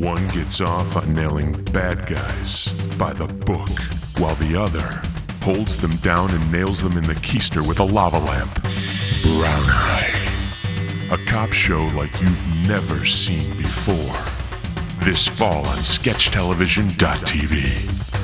One gets off on nailing bad guys by the book, while the other holds them down and nails them in the keister with a lava lamp. Browneye. A cop show like you've never seen before. This fall on SketchTelevision.tv.